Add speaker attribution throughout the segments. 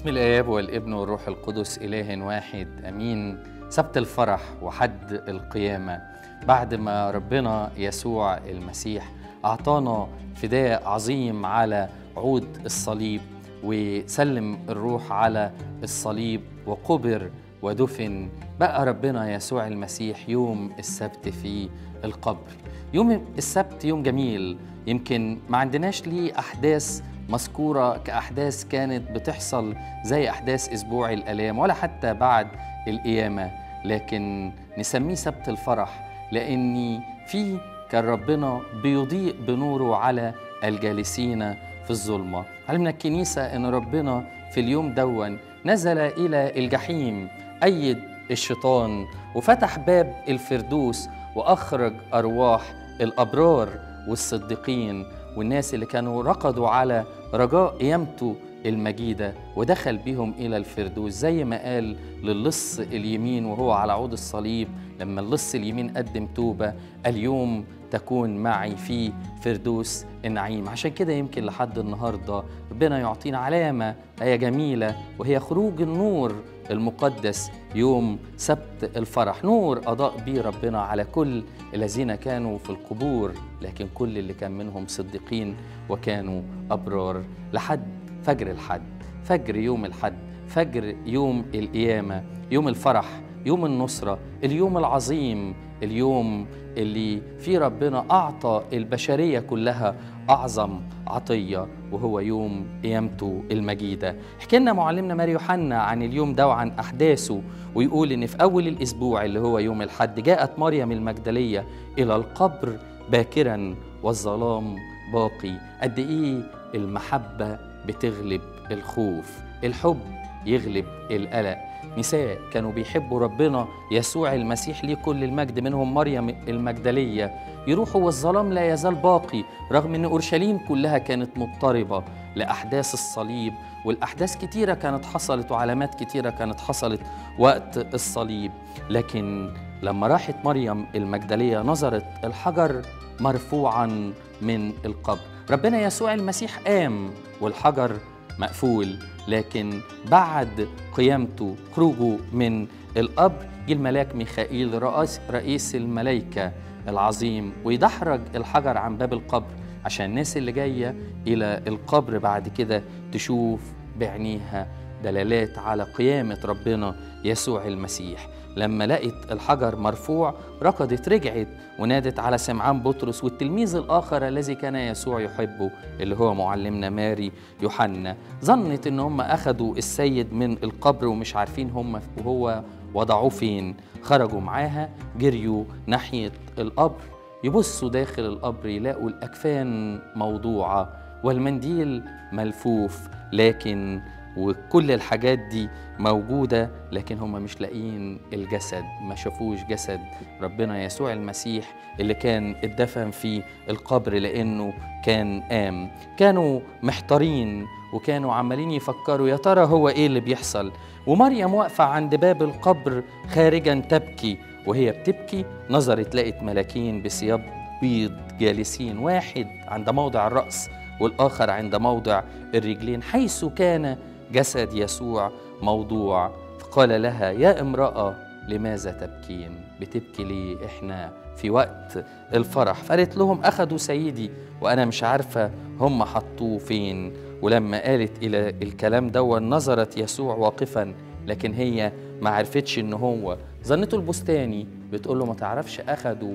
Speaker 1: باسم الآب والابن والروح القدس إله واحد أمين. سبت الفرح وحد القيامة. بعد ما ربنا يسوع المسيح أعطانا فداء عظيم على عود الصليب وسلم الروح على الصليب وقبر ودفن. بقى ربنا يسوع المسيح يوم السبت في القبر. يوم السبت يوم جميل. يمكن ما عندناش ليه أحداث مذكورة كأحداث كانت بتحصل زي أحداث أسبوع الآلام ولا حتى بعد القيامة. لكن نسميه سبت الفرح لأن فيه كان ربنا بيضيء بنوره على الجالسين في الظلمة. علمنا الكنيسة أن ربنا في اليوم دون نزل إلى الجحيم أيد الشيطان وفتح باب الفردوس وأخرج أرواح الأبرار؟ والصديقين والناس اللي كانوا رقدوا على رجاء قيامته المجيدة ودخل بهم إلى الفردوس زي ما قال للص اليمين وهو على عود الصليب لما اللص اليمين قدم توبة اليوم تكون معي في فردوس النعيم. عشان كده يمكن لحد النهاردة ربنا يعطينا علامة هي جميلة وهي خروج النور المقدس يوم سبت الفرح. نور أضاء به ربنا على كل الذين كانوا في القبور لكن كل اللي كان منهم صديقين وكانوا أبرار. لحد فجر الحد فجر يوم الحد فجر يوم القيامة يوم الفرح. يوم النصرة اليوم العظيم اليوم اللي فيه ربنا أعطى البشرية كلها أعظم عطية وهو يوم قيامته المجيدة. حكي لنا معلمنا ماري يوحنا عن اليوم ده وعن أحداثه ويقول إن في أول الأسبوع اللي هو يوم الحد جاءت مريم المجدلية إلى القبر باكرا والظلام باقي. قد إيه المحبة بتغلب الخوف الحب يغلب القلق. نساء كانوا بيحبوا ربنا يسوع المسيح ليه كل المجد منهم مريم المجدلية. يروحوا والظلام لا يزال باقي رغم إن أورشليم كلها كانت مضطربة لأحداث الصليب والأحداث كتيرة كانت حصلت وعلامات كتيرة كانت حصلت وقت الصليب. لكن لما راحت مريم المجدلية نظرت الحجر مرفوعا من القبر. ربنا يسوع المسيح قام والحجر مقفول لكن بعد قيامته خروجه من القبر جه الملاك ميخائيل رئيس رئيس الملائكة العظيم ويدحرج الحجر عن باب القبر عشان الناس اللي جاية إلى القبر بعد كده تشوف بعينيها دلالات على قيامة ربنا يسوع المسيح. لما لقت الحجر مرفوع ركضت رجعت ونادت على سمعان بطرس والتلميذ الآخر الذي كان يسوع يحبه اللي هو معلمنا ماري يوحنا. ظنت إن هم أخذوا السيد من القبر ومش عارفين هم وهو وضعوه فين. خرجوا معاها جريوا ناحية القبر يبصوا داخل القبر يلاقوا الأكفان موضوعة والمنديل ملفوف لكن وكل الحاجات دي موجودة لكن هم مش لاقيين الجسد ما شافوش جسد ربنا يسوع المسيح اللي كان اتدفن في القبر لأنه كان قام كانوا محتارين وكانوا عمالين يفكروا يا ترى هو إيه اللي بيحصل. ومريم واقفة عند باب القبر خارجا تبكي وهي بتبكي نظرت لقت ملاكين بثياب بيض جالسين واحد عند موضع الرأس والآخر عند موضع الرجلين حيث كان جسد يسوع موضوع. فقال لها يا امرأة لماذا تبكين؟ بتبكي ليه إحنا في وقت الفرح؟ فقالت لهم أخذوا سيدي وأنا مش عارفة هم حطوه فين. ولما قالت إلى الكلام ده نظرت يسوع واقفا لكن هي ما عرفتش إن هو. ظنته البستاني بتقول له ما تعرفش أخدوا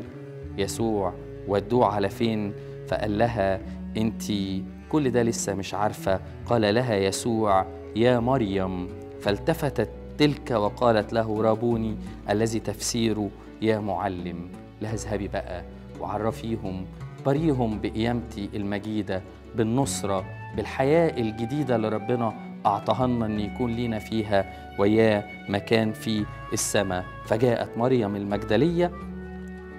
Speaker 1: يسوع ودوه على فين؟ فقال لها انت كل ده لسه مش عارفة. قال لها يسوع يا مريم فالتفتت تلك وقالت له رابوني الذي تفسيره يا معلم. لا اذهبي بقى وعرفيهم بريهم بقيامتي المجيدة بالنصرة بالحياة الجديدة اللي ربنا أعطاها لنا أن يكون لينا فيها. وياه مكان في السماء. فجاءت مريم المجدلية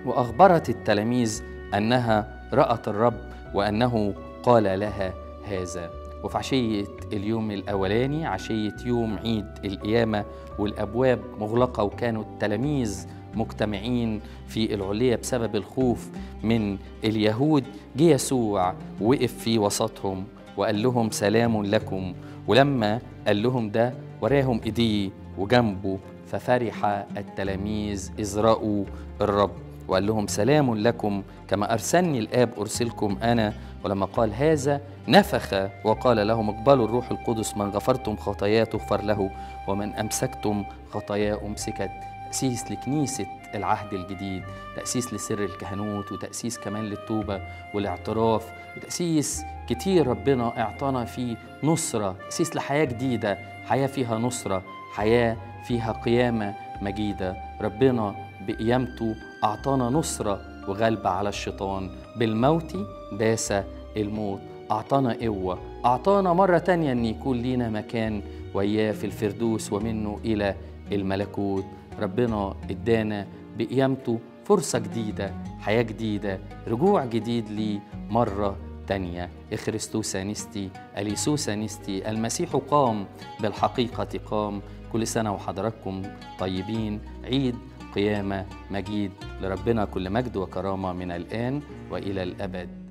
Speaker 1: وأخبرت التلاميذ أنها رأت الرب وأنه قال لها هذا. وفي عشية اليوم الأولاني عشية يوم عيد القيامة والأبواب مغلقة وكانوا التلاميذ مجتمعين في العلية بسبب الخوف من اليهود جه يسوع وقف في وسطهم وقال لهم سلام لكم. ولما قال لهم ده وراهم إيديه وجنبه ففرح التلاميذ إذ رأوا الرب. وقال لهم سلام لكم كما أرسلني الآب أرسلكم أنا. ولما قال هذا نفخ وقال لهم اقبلوا الروح القدس من غفرتم خطاياه تغفر له ومن أمسكتم خطاياه أمسكت. تأسيس لكنيسة العهد الجديد تأسيس لسر الكهنوت وتأسيس كمان للتوبة والاعتراف وتأسيس كتير ربنا أعطانا فيه نصرة تأسيس لحياة جديدة حياة فيها نصرة حياة فيها قيامة مجيدة. ربنا بقيامته أعطانا نصرة وغلبة على الشيطان. بالموت داس الموت. أعطانا قوة أعطانا مرة تانية أن يكون لينا مكان وياه في الفردوس ومنه إلى الملكوت. ربنا إدانا بقيامته فرصة جديدة حياة جديدة رجوع جديد ليه مرة تانية. إخريستوس أنستي أليسوس أنستي المسيح قام بالحقيقة قام. كل سنة وحضراتكم طيبين. عيد قيامة مجيد لربنا كل مجد وكرامة من الآن وإلى الأبد.